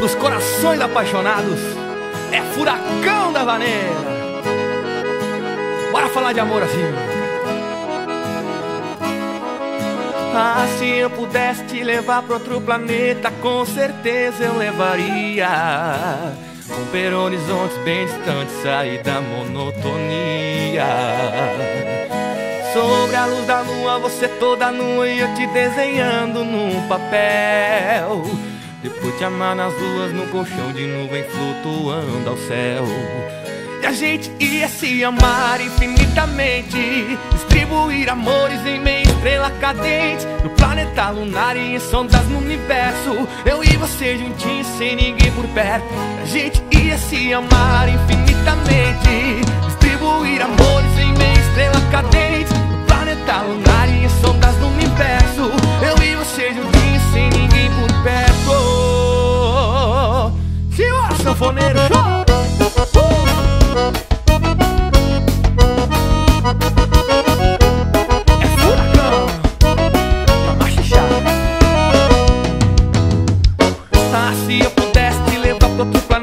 dos corações apaixonados. É furacão da vaneira. Bora falar de amor assim. Ah, se eu pudesse te levar para outro planeta, com certeza eu levaria. Romper horizontes bem distantes, sair da monotonia. Sobre a luz da lua, você toda nua e eu te desenhando num papel. Depois te amar nas ruas, no colchão de nuvem flutuando ao céu. E a gente ia se amar infinitamente Distribuir amores em meia estrela cadente No planeta lunar e em sondas no universo Eu e você juntinhos sem ninguém por perto A gente ia se amar infinitamente Distribuir amores em meia estrela cadente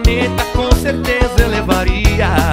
planeta com certeza elevaria.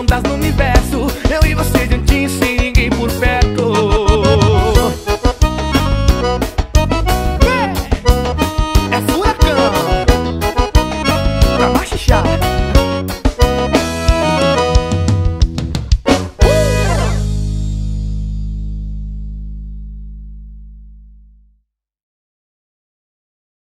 ondas no